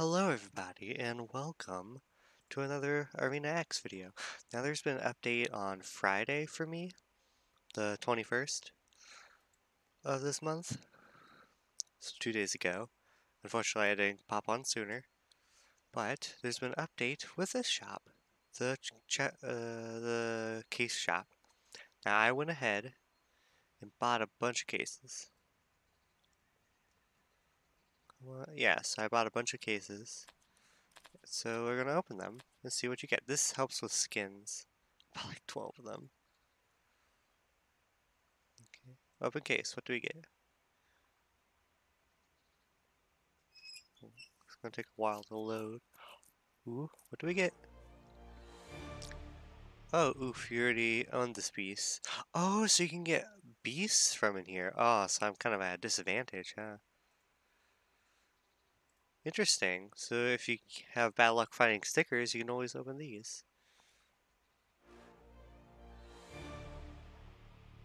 Hello everybody and welcome to another Arena X video. Now there's been an update on Friday for me, the 21st of this month. So two days ago. Unfortunately I didn't pop on sooner. But there's been an update with this shop, the, uh, the case shop. Now I went ahead and bought a bunch of cases. Well, yes, I bought a bunch of cases. So we're gonna open them and see what you get. This helps with skins. I like 12 of them. Okay. Open case, what do we get? It's gonna take a while to load. Ooh, what do we get? Oh, oof, you already owned this beast. Oh, so you can get beasts from in here. Oh, so I'm kind of at a disadvantage, huh? Interesting. So if you have bad luck finding stickers, you can always open these.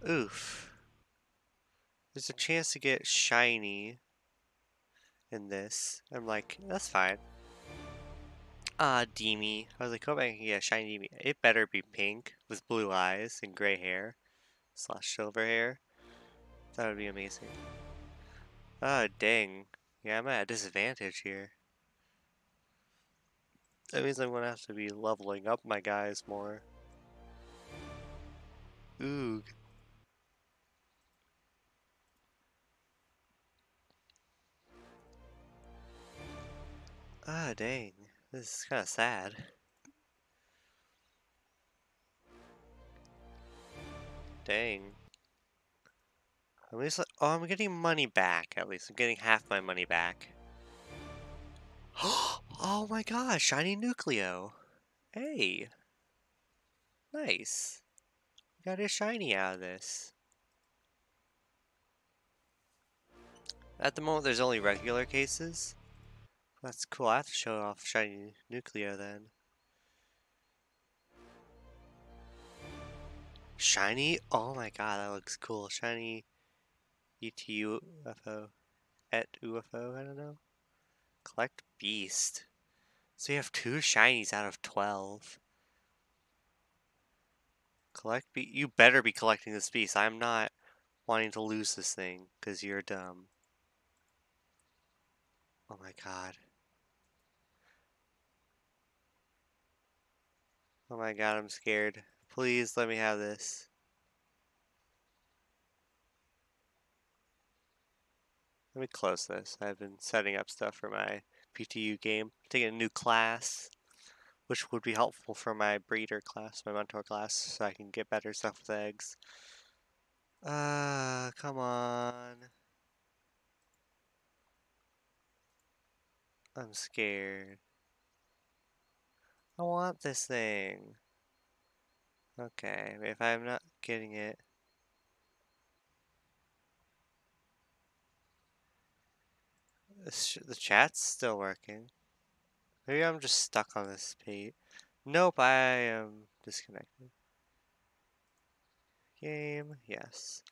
Oof. There's a chance to get shiny in this. I'm like, that's fine. Ah, Demi. I was like, hope I can get a shiny Demi. It better be pink with blue eyes and gray hair slash silver hair. That would be amazing. Ah, dang. Yeah, I'm at a disadvantage here. That means I'm gonna have to be leveling up my guys more. Ooh. Ah, dang. This is kind of sad. Dang. At least, oh, I'm getting money back, at least. I'm getting half my money back. oh my gosh, shiny Nucleo. Hey. Nice. Got a shiny out of this. At the moment, there's only regular cases. That's cool. I have to show off shiny Nucleo then. Shiny? Oh my god, that looks cool. Shiny Et UFO, I don't know. Collect Beast. So you have two shinies out of 12. Collect Beast. You better be collecting this beast. I'm not wanting to lose this thing because you're dumb. Oh my god. Oh my god, I'm scared. Please let me have this. Let me close this. I've been setting up stuff for my PTU game. taking a new class, which would be helpful for my breeder class, my mentor class, so I can get better stuff with eggs. Ah, uh, come on. I'm scared. I want this thing. Okay, if I'm not getting it, The chat's still working. Maybe I'm just stuck on this page. Nope, I am disconnected. Game, yes.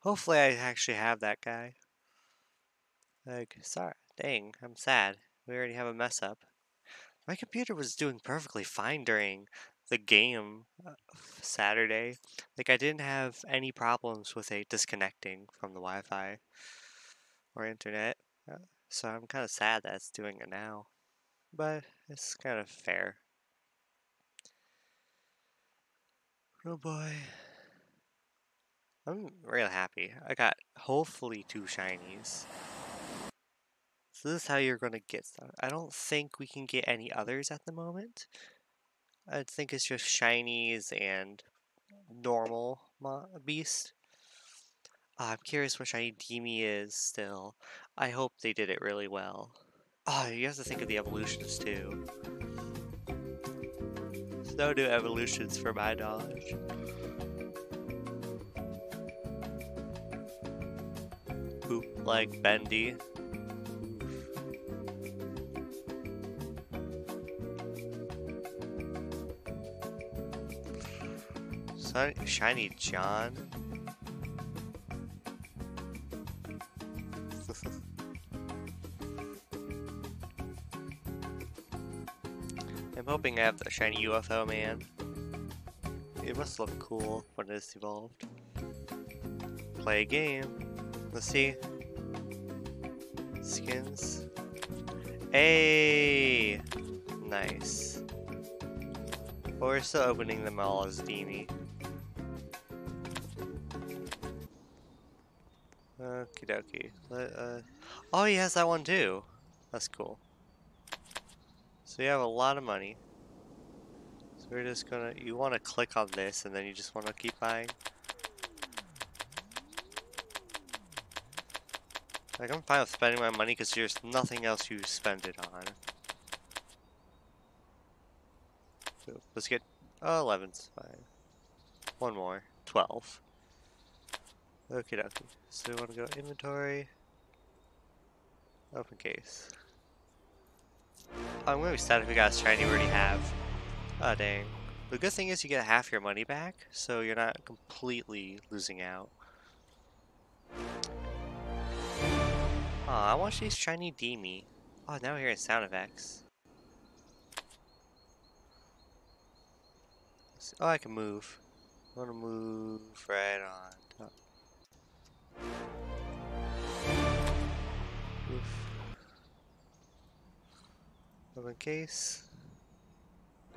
Hopefully I actually have that guy. Like, sorry, dang, I'm sad. We already have a mess up. My computer was doing perfectly fine during the game uh, Saturday. Like, I didn't have any problems with it disconnecting from the Wi-Fi or internet. So I'm kind of sad that it's doing it now. But it's kind of fair. Oh boy. I'm real happy. I got hopefully two shinies. So this is how you're going to get stuff. I don't think we can get any others at the moment. I think it's just shinies and normal beast. Uh, I'm curious what shiny Demi is still. I hope they did it really well. Oh, you have to think of the evolutions too. No new evolutions for my knowledge. Poop like Bendy. Shiny John. Hoping I have the shiny UFO man. It must look cool when it's evolved. Play a game. Let's see. Skins. Hey! Nice. But we're still opening them all as Demi. Okie dokie. Uh, oh, he has that one too. That's cool. So you have a lot of money. We're just gonna, you want to click on this and then you just want to keep buying. Like I'm fine with spending my money because there's nothing else you spend it on. So let's get, oh, 11's fine. One more, 12. Okie dokie. So we want to go inventory, open case. I'm gonna be sad if we got a shiny we already have. Oh dang. The good thing is you get half your money back, so you're not completely losing out. Oh, I want these shiny Demi. Oh, now we're hearing sound effects. Oh, I can move. I want to move right on top. Oof. Open case.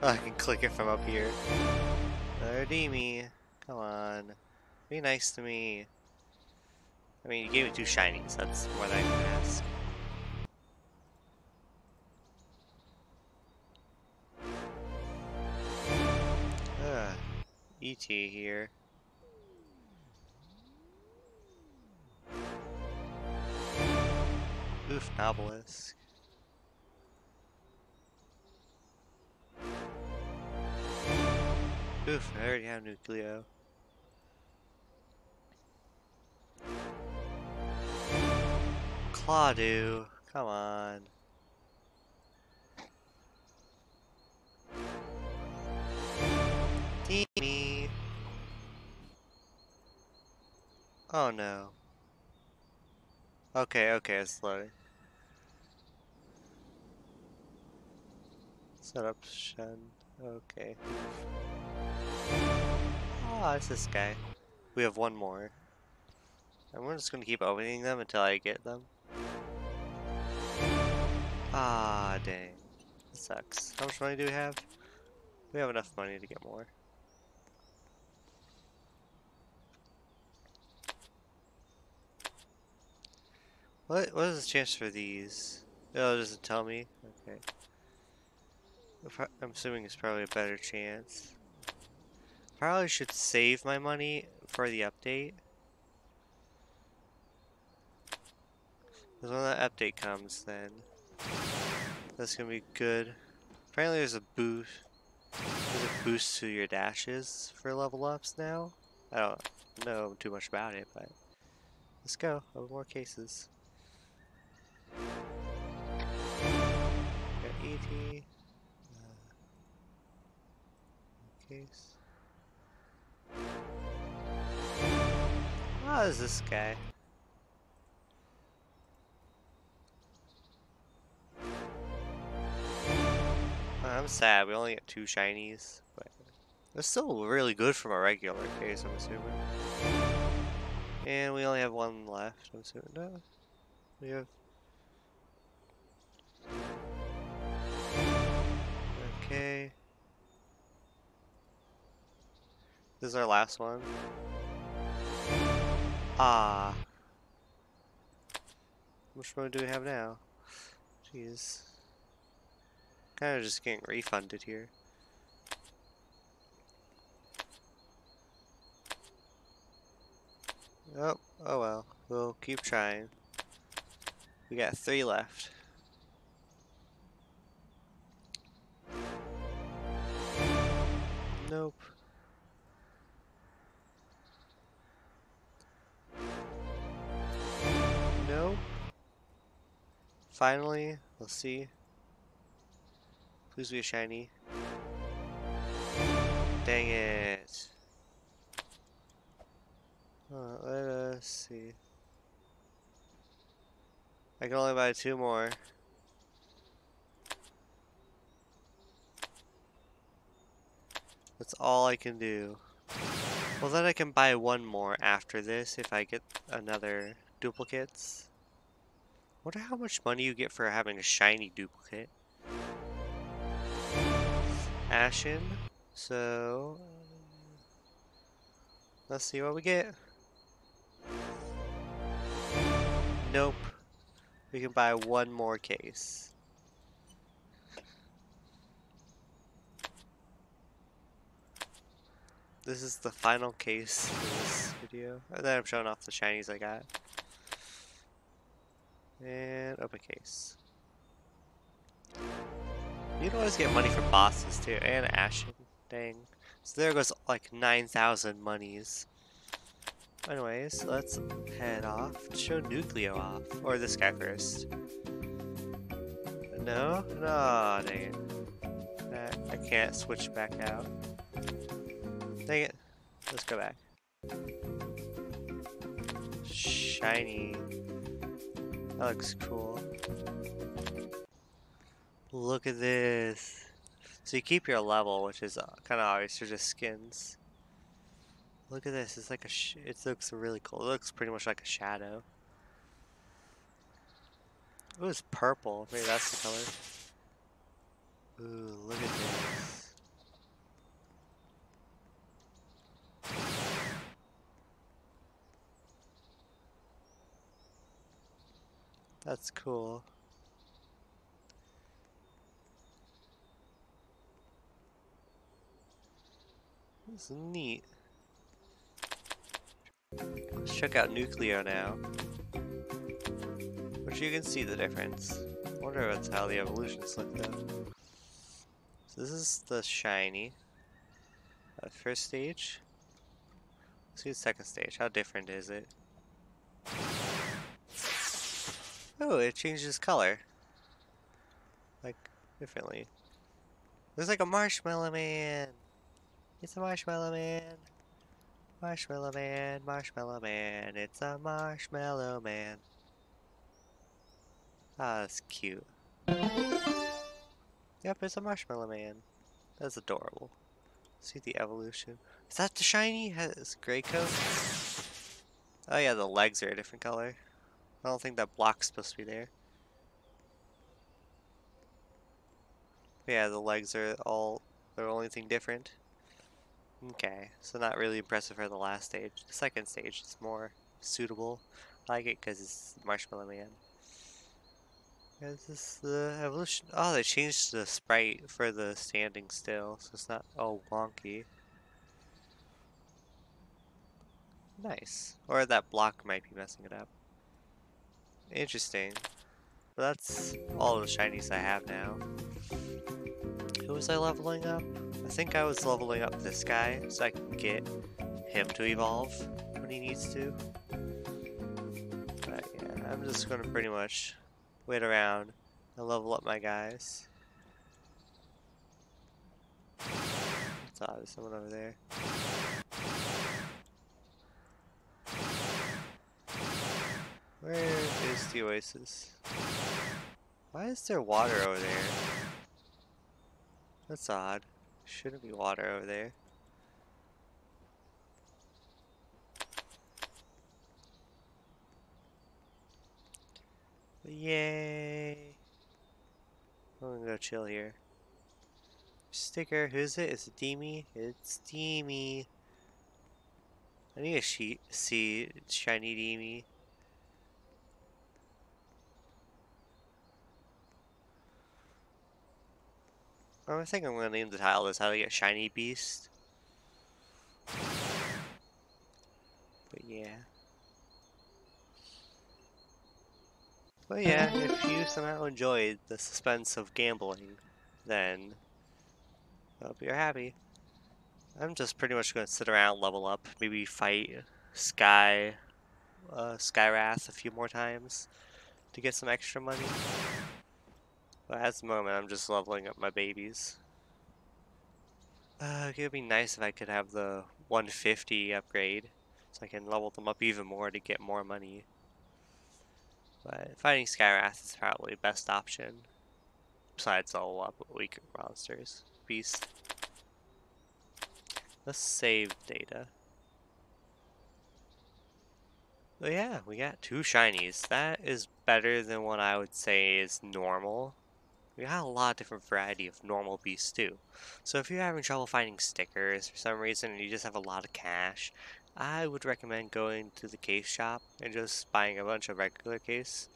Oh, I can click it from up here. Another Demi. Come on. Be nice to me. I mean, you gave me two shinies. That's what I can ask. Ah, ET here. Oof, Obelisk. Oof, I already have Nucleo. Clawdoo, come on. Demi. Oh no. Okay, okay, it's loading. Set up Shen. Okay. Oh, it's this guy. We have one more. And we're just gonna keep opening them until I get them. Ah, dang. That sucks. How much money do we have? We have enough money to get more. What what is the chance for these? Oh, it doesn't tell me. Okay. I'm assuming it's probably a better chance. Probably should save my money for the update. Because when that update comes, then that's gonna be good. Apparently, there's a boost. There's a boost to your dashes for level ups now. I don't know too much about it, but let's go. More cases. Got ET. Uh, case. How is this guy? I'm sad, we only get two shinies, but it's still really good from a regular case, I'm assuming. And we only have one left, I'm assuming. No, we have... Okay. This is our last one. Ah. How much money do we have now? Jeez. Kind of just getting refunded here. Oh, oh well. We'll keep trying. We got three left. Nope. Finally, let's see. Please be a shiny. Dang it. Uh, let us see. I can only buy two more. That's all I can do. Well, then I can buy one more after this if I get another duplicates. I wonder how much money you get for having a shiny duplicate. Ashen. So, uh, let's see what we get. Nope. We can buy one more case. This is the final case for this video. Then I'm showing off the shinies I got. And open case. You can always get money for bosses too, and Ashen. Dang. So there goes like 9,000 monies. Anyways, let's head off. to Show Nucleo off. Or this guy first. No? No, dang it. I can't switch back out. Dang it. Let's go back. Shiny. That looks cool. Look at this. So you keep your level, which is uh, kind of obvious, they're just skins. Look at this, it's like a it looks really cool. It looks pretty much like a shadow. It was purple. Maybe that's the color. Ooh, look at this. That's cool. This is neat. Let's check out Nucleo now. Which you can see the difference. I wonder if that's how the evolutions look though. So this is the shiny. Uh, first stage. Let's see the second stage. How different is it? Oh, it changes color. Like, differently. There's like a marshmallow man. It's a marshmallow man. Marshmallow man, marshmallow man. It's a marshmallow man. Ah, that's cute. Yep, it's a marshmallow man. That's adorable. See the evolution. Is that the shiny? Has gray coat? Oh yeah, the legs are a different color. I don't think that block's supposed to be there. But yeah, the legs are all the only thing different. Okay, so not really impressive for the last stage. The second stage is more suitable. I like it because it's Marshmallow Man. Is this the evolution? Oh, they changed the sprite for the standing still, so it's not all wonky. Nice. Or that block might be messing it up. Interesting. But that's all the shinies I have now. Who was I leveling up? I think I was leveling up this guy so I can get him to evolve when he needs to. But yeah, I'm just gonna pretty much wait around and level up my guys. What's There's someone over there. Where is the oasis? Why is there water over there? That's odd. Shouldn't be water over there. Yay! I'm gonna go chill here. Sticker, who's it? Is it Deemy? It's Deemy. I need to see shiny Deemy. I think I'm gonna name the title this How to Get Shiny Beast. But yeah. But yeah, if you somehow enjoyed the suspense of gambling, then I hope you're happy. I'm just pretty much gonna sit around, level up, maybe fight Sky, uh, Skywrath a few more times to get some extra money. But at the moment, I'm just leveling up my babies. Uh, it would be nice if I could have the 150 upgrade, so I can level them up even more to get more money. But fighting Skywrath is probably the best option, besides all up weaker monsters. Beast. Let's save data. Oh yeah, we got two shinies. That is better than what I would say is normal. We got a lot of different variety of normal beasts too. So if you're having trouble finding stickers for some reason and you just have a lot of cash, I would recommend going to the case shop and just buying a bunch of regular case.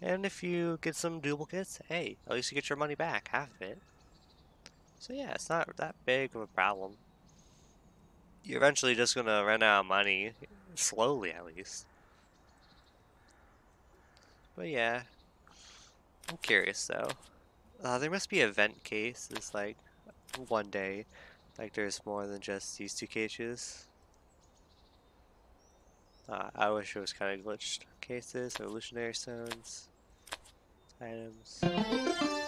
And if you get some duplicates, hey, at least you get your money back, half of it. So yeah, it's not that big of a problem. You're eventually just gonna run out of money, slowly at least. But yeah, I'm curious though. Uh, there must be event cases like one day, like there's more than just these two cages. Uh, I wish it was kind of glitched cases, evolutionary stones, items. I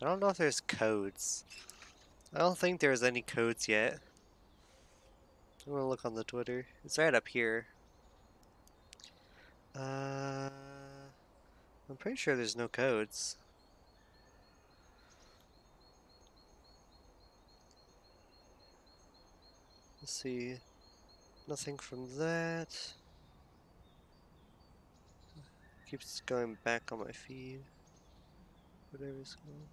don't know if there's codes. I don't think there's any codes yet. I'm gonna look on the Twitter. It's right up here. Uh, I'm pretty sure there's no codes. Let's see. Nothing from that. Keeps going back on my feed. Whatever's going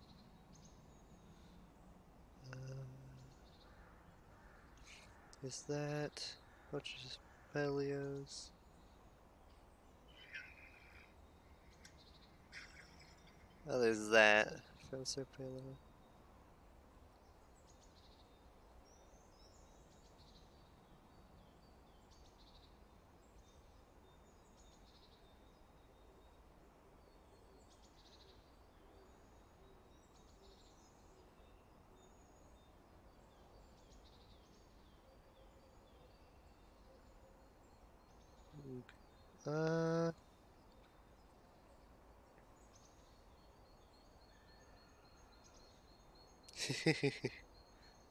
is that? Bunch of Pelios. Oh, there's that. Professor Paleo. Uh.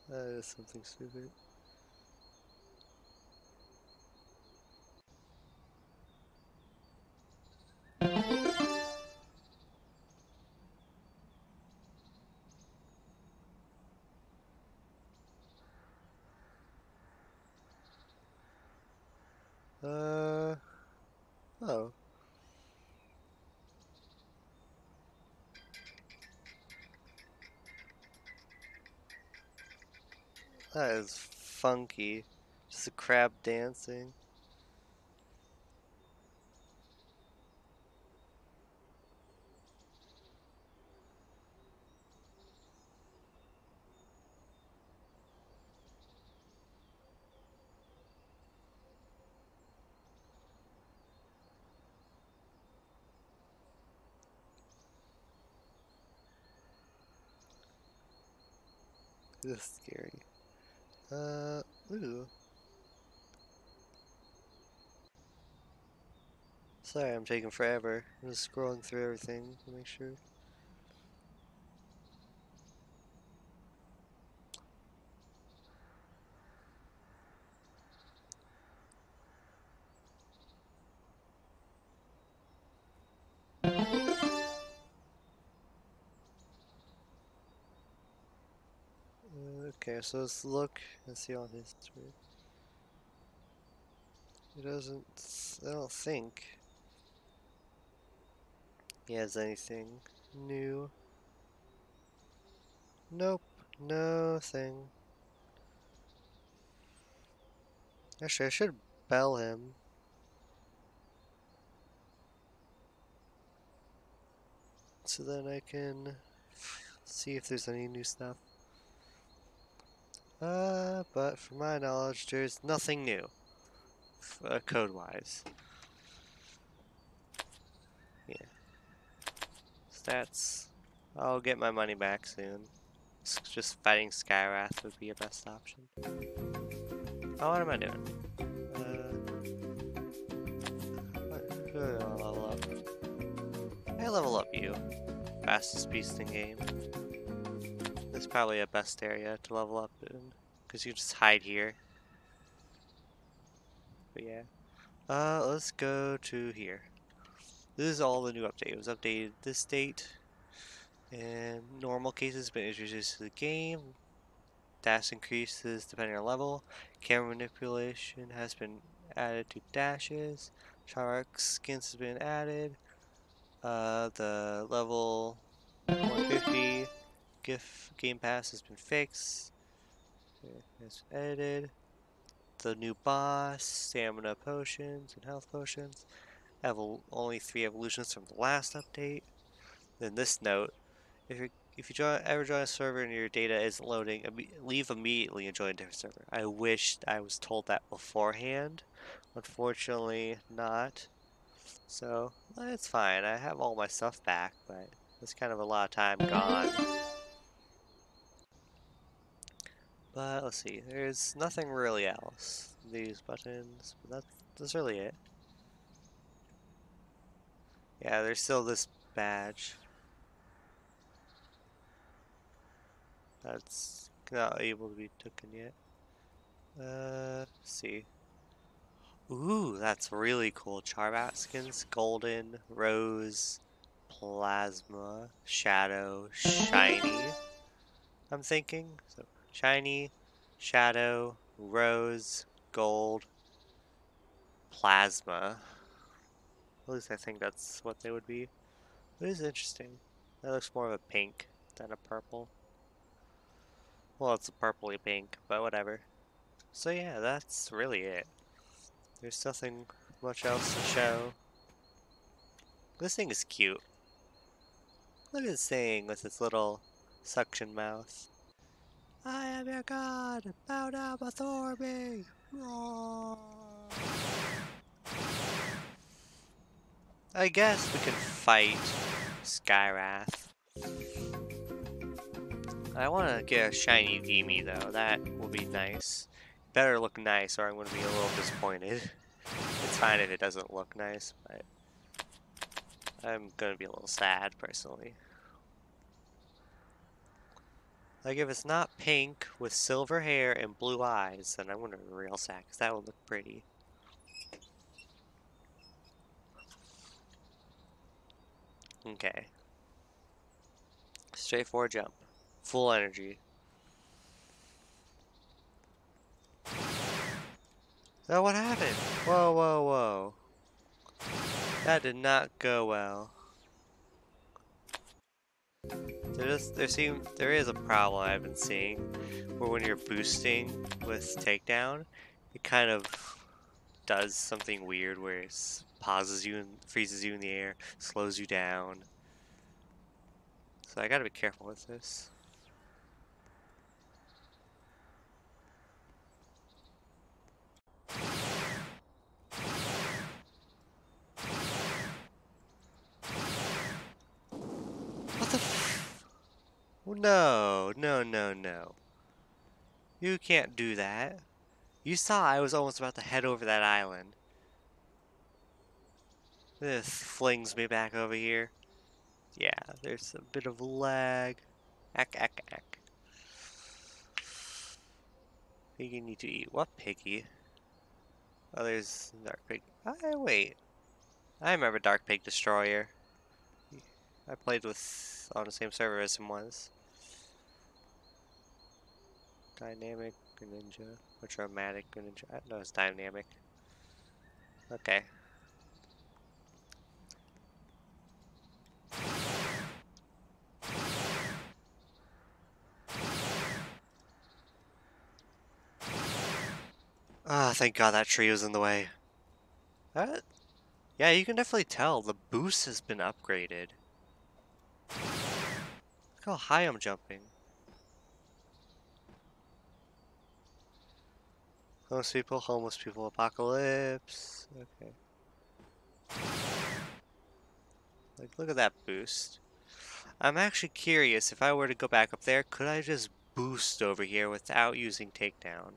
that is something stupid. That is funky. Just a crab dancing. This is scary. Uh, ooh. Sorry, I'm taking forever. I'm just scrolling through everything to make sure. Okay, so let's look and see all his tweet. He doesn't, I don't think he has anything new. Nope, nothing. Actually, I should bell him. So then I can see if there's any new stuff. Uh, but from my knowledge, there's nothing new, uh, code-wise. Yeah. Stats. I'll get my money back soon. Just fighting Skywrath would be a best option. Oh, what am I doing? Uh, I level up? I level up you. Fastest beast in game. Is probably a best area to level up in, because you just hide here. But yeah. Uh, let's go to here. This is all the new update. It was updated this date. And normal cases been introduced to the game. Dash increases depending on level. Camera manipulation has been added to dashes. Shark skins has been added. Uh, the level 150 GIF Game Pass has been fixed. It's edited. The new boss, stamina potions and health potions. Have only three evolutions from the last update. Then this note, if you if you join, ever join a server and your data isn't loading, leave immediately and join a different server. I wish I was told that beforehand. Unfortunately, not. So, it's fine. I have all my stuff back, but it's kind of a lot of time gone. But let's see, there's nothing really else. These buttons, but that's, that's really it. Yeah, there's still this badge. That's not able to be taken yet. Uh, see. Ooh, that's really cool. Charbat skins, golden, rose, plasma, shadow, shiny. I'm thinking. So shiny, shadow, rose, gold, plasma. At least I think that's what they would be. It is interesting. That looks more of a pink than a purple. Well, it's a purpley pink, but whatever. So yeah, that's really it. There's nothing much else to show. This thing is cute. Look at this thing with its little suction mouth. I am your god! Bow down before me! I guess we can fight Skywrath. I want to get a shiny Demi though, that will be nice. Better look nice or I'm going to be a little disappointed. it's fine if it doesn't look nice, but I'm going to be a little sad personally. Like if it's not pink with silver hair and blue eyes, then I'm going to real sad because that would look pretty. Okay. Straightforward jump. Full energy. Oh, what happened? Whoa, whoa, whoa. That did not go well. There is, there seem, there is a problem I've been seeing, where when you're boosting with takedown, it kind of does something weird where it pauses you and freezes you in the air, slows you down. So I gotta be careful with this. No, no, no, no. You can't do that. You saw I was almost about to head over that island. This flings me back over here. Yeah, there's a bit of lag. Ack, ack, ack. Piggy need to eat. What piggy? Oh, there's Dark Pig. Oh, wait. I remember Dark Pig Destroyer. I played with on the same server as him was. Dynamic Greninja. Or Dramatic Greninja. No, it's Dynamic. Okay. Ah, oh, thank god that tree was in the way. That, yeah, you can definitely tell the boost has been upgraded. Look how high I'm jumping. Homeless people, homeless people, apocalypse. Okay. Like, look at that boost. I'm actually curious, if I were to go back up there, could I just boost over here without using takedown?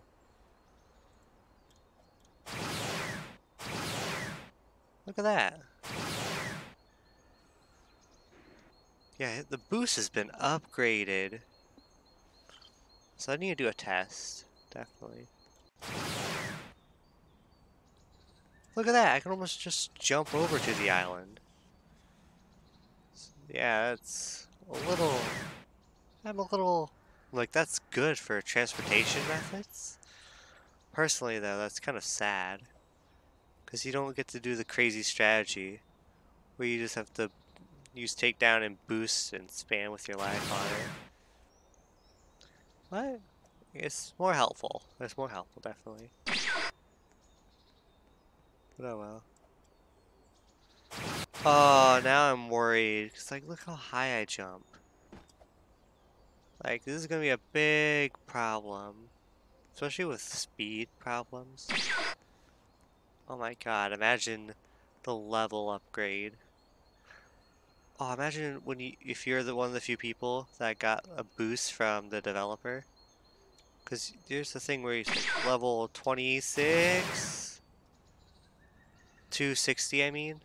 Look at that. Yeah, the boost has been upgraded. So I need to do a test, definitely. Look at that, I can almost just jump over to the island. Yeah, that's a little... I'm a little... Like, that's good for transportation methods. Personally, though, that's kind of sad. Because you don't get to do the crazy strategy where you just have to use takedown and boost and spam with your life on it. What? It's more helpful. It's more helpful, definitely. But oh well. Oh, now I'm worried. Cause like, look how high I jump. Like, this is gonna be a big problem. Especially with speed problems. Oh my god, imagine the level upgrade. Oh, imagine when you, if you're the one of the few people that got a boost from the developer. Because there's the thing where you like level 26, 260 I mean.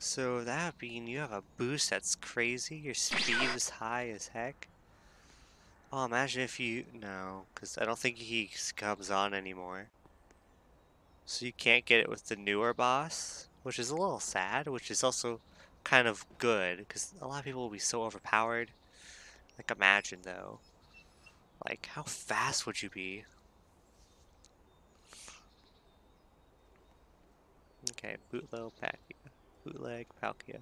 So that being you have a boost that's crazy, your speed is high as heck. Oh, imagine if you, no, because I don't think he comes on anymore. So you can't get it with the newer boss, which is a little sad, which is also kind of good, because a lot of people will be so overpowered. Like, imagine, though. Like, how fast would you be? Okay, bootleg Palkia. Bootleg Palkia.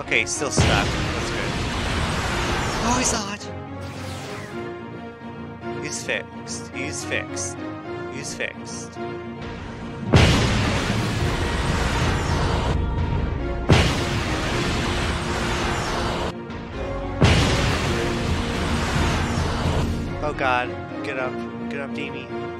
Okay, still stuck. That's good. Oh, he's not! He's fixed. He's fixed. He's fixed. Oh god, get up, get up, Demi.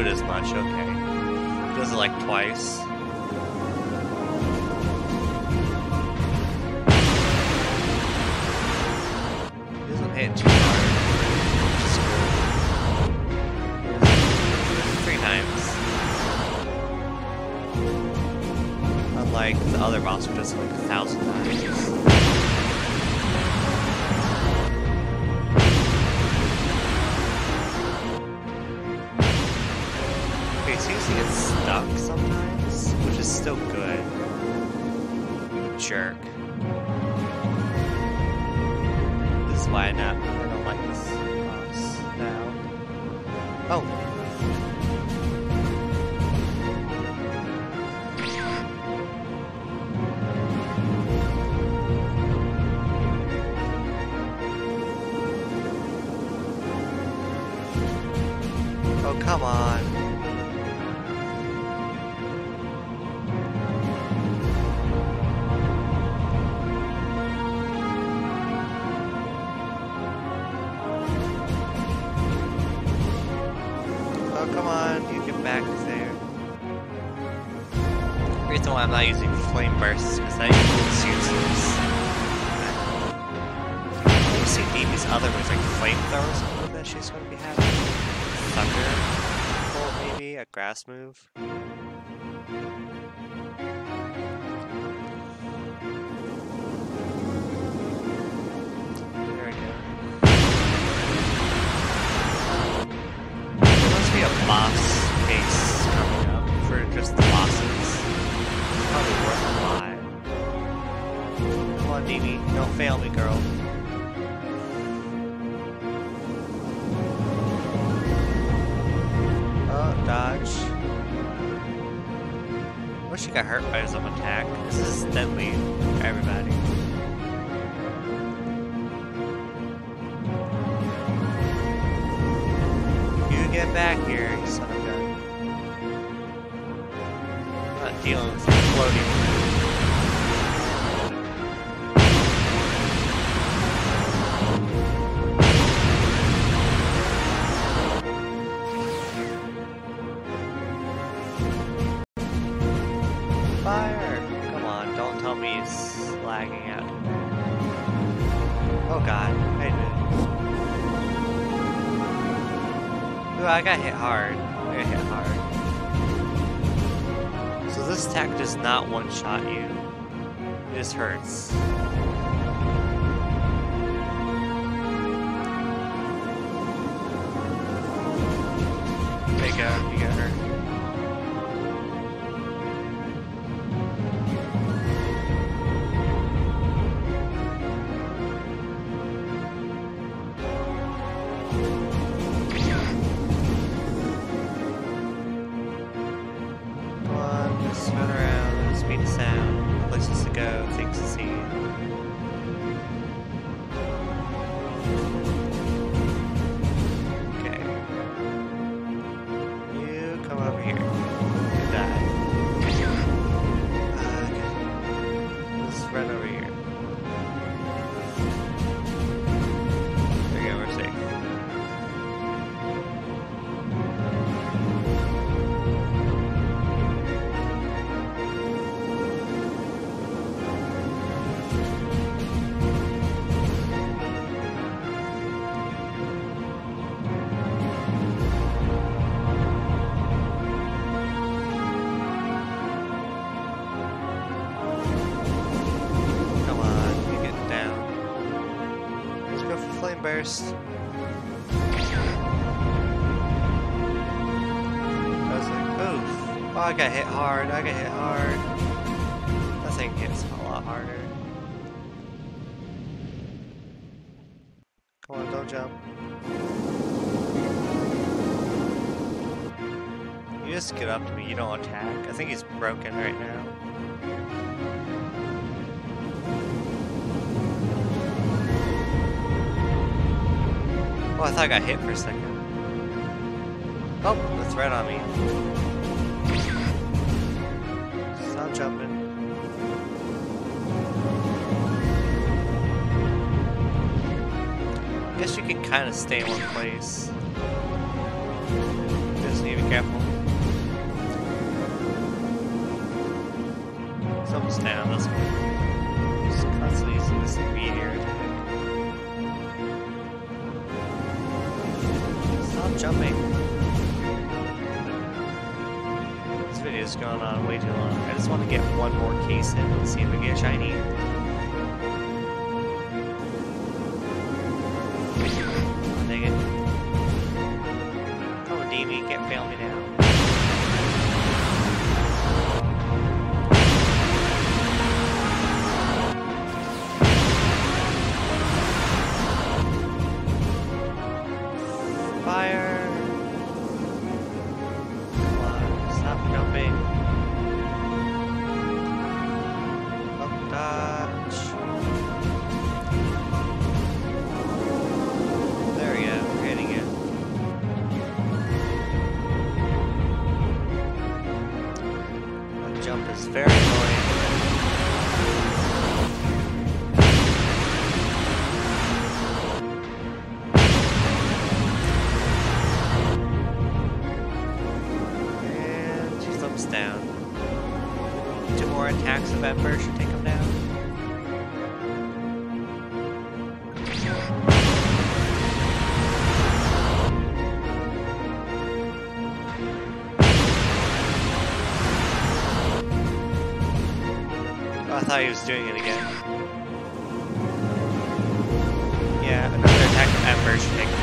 It as much, okay. Does it like twice. Doesn't hit too hard. Three times. Unlike the other boss, which it like come on. Oh, come on, you get back there. The reason why I'm not using flame bursts is that useless. You see Demi's other moves, like flamethrowers move that she's to be having. Thunder maybe? A grass move? There we go. There must be a boss case coming up for just the bosses. Probably worth a lot. Come on, Demi, don't fail me, girl. Dodge. Wish you got hurt by his own attack. This is deadly for everybody. You get back here, you son of a gun. I'm not dealing with floating. I got hit hard. I got hit hard. So this attack does not one-shot you. It just hurts. Oof. Oh, I got hit hard. I got hit hard. That thing hits a lot harder. Come on, don't jump. You just get up to me. You don't attack. I think he's broken right now. I thought I got hit for a second. Oh, that's right on me. Stop jumping. I Guess you can kind of stay in one place. Just need to be careful. Something's down, that's good. Just constantly using this. Stop jumping. This video's gone on way too long. I just want to get one more case in and see if we get shiny. Two down. Two more attacks of Ember should take him down. Oh, I thought he was doing it again. Yeah, another attack of Ember should take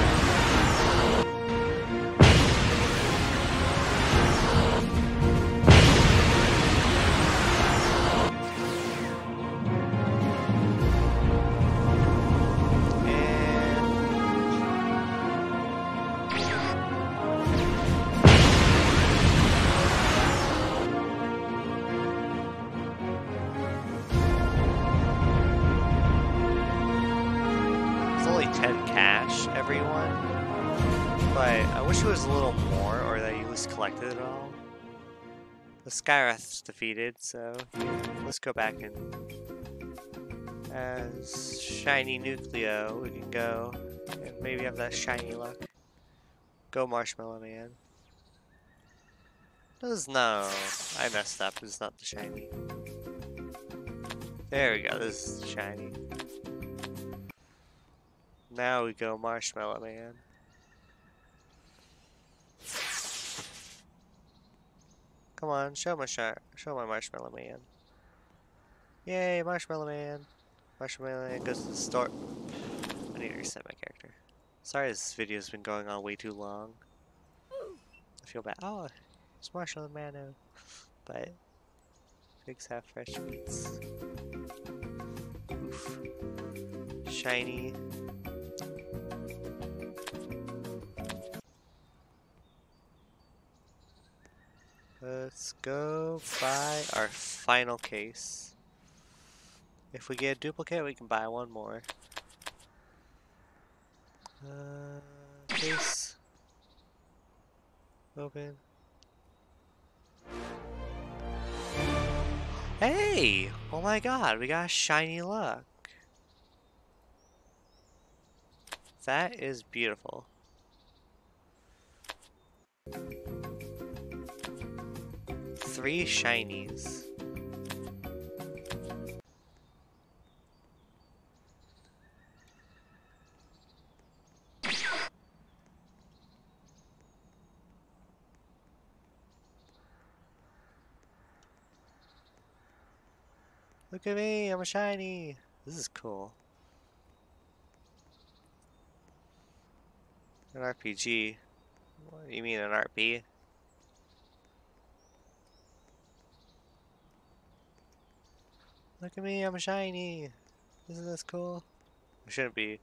The Skywrath's defeated, so let's go back and as shiny Nucleo, we can go and maybe have that shiny luck. Go Marshmallow Man. Is no, I messed up. Is not the shiny. There we go. This is shiny. Now we go Marshmallow Man. Come on, show my shot. Show my Marshmallow Man. Yay, Marshmallow Man. Marshmallow Man goes to the store. I need to reset my character. Sorry this video's been going on way too long. I feel bad. Oh, it's Marshmallow Man now. But, pigs have fresh meats. Oof. Shiny. Let's go buy our final case. If we get a duplicate, we can buy one more. Uh, case. Open. Hey! Oh my god, we got a shiny luck. That is beautiful. Three shinies. Look at me, I'm a shiny. This is cool. An RPG. What do you mean an RP? Look at me, I'm shiny. Isn't this cool? I shouldn't be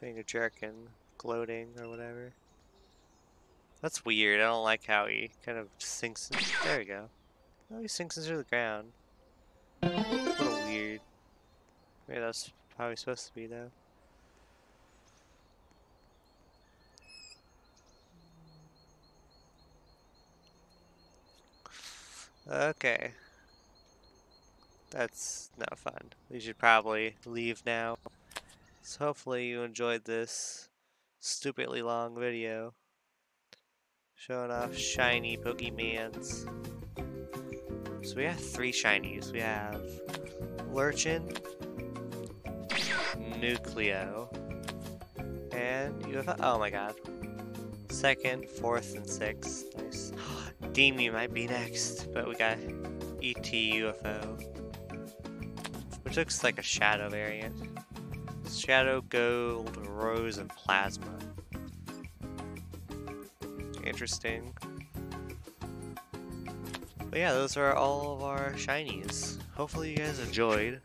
being a jerk and gloating or whatever. That's weird. I don't like how he kind of sinks. In. There we go. Oh, he sinks into the ground. A little weird. Maybe that's how he's supposed to be, though. Okay. That's not fun. We should probably leave now. So hopefully you enjoyed this stupidly long video. Showing off shiny Pokemans. So we have three shinies. We have Lurchin, Nucleo, and UFO. Oh my god. Second, fourth, and sixth. Nice. Demi might be next, but we got ET UFO. Looks like a shadow variant. Shadow, gold, rose, and plasma. Interesting. But yeah, those are all of our shinies. Hopefully you guys enjoyed.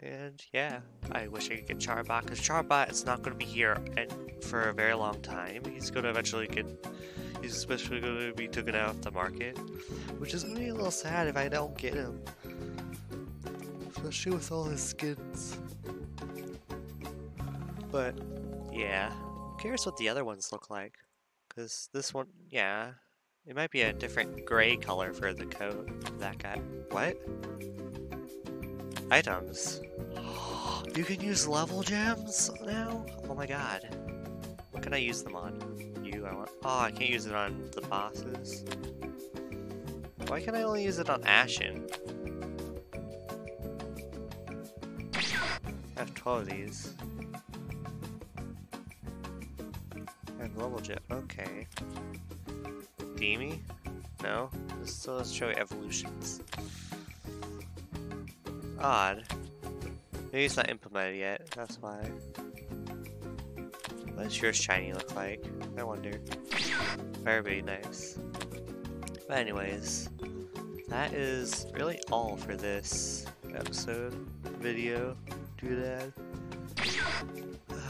And yeah, I wish I could get Charbot, because Charbot is not going to be here for a very long time. He's going to eventually get, he's especially going to be taken out of the market, which is going to be a little sad if I don't get him. Especially with all his skins. But, yeah. I'm curious what the other ones look like. Because this one, yeah, it might be a different gray color for the coat that guy. What? Items. You can use level gems now? Oh my god. What can I use them on? You, I want. Oh, I can't use it on the bosses. Why can I only use it on Ashen? Have 12 of these. And gem. Okay. Demi? No? So let's show evolutions. Odd. Maybe it's not implemented yet, that's why. What does your shiny look like? I wonder. Very nice. But anyways, that is really all for this episode, video,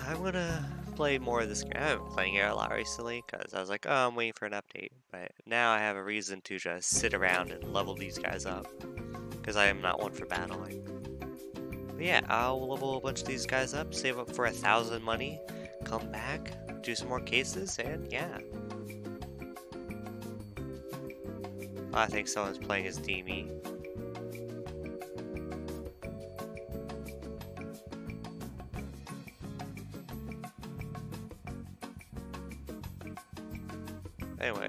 I'm gonna play more of this game. I've been playing it a lot recently because I was like, oh, I'm waiting for an update. But now I have a reason to just sit around and level these guys up because I am not one for battling. But yeah, I'll level a bunch of these guys up, save up for a thousand money, come back, do some more cases, and yeah. I think someone's playing as Demi.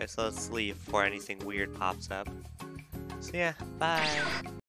So let's leave before anything weird pops up. So yeah, bye!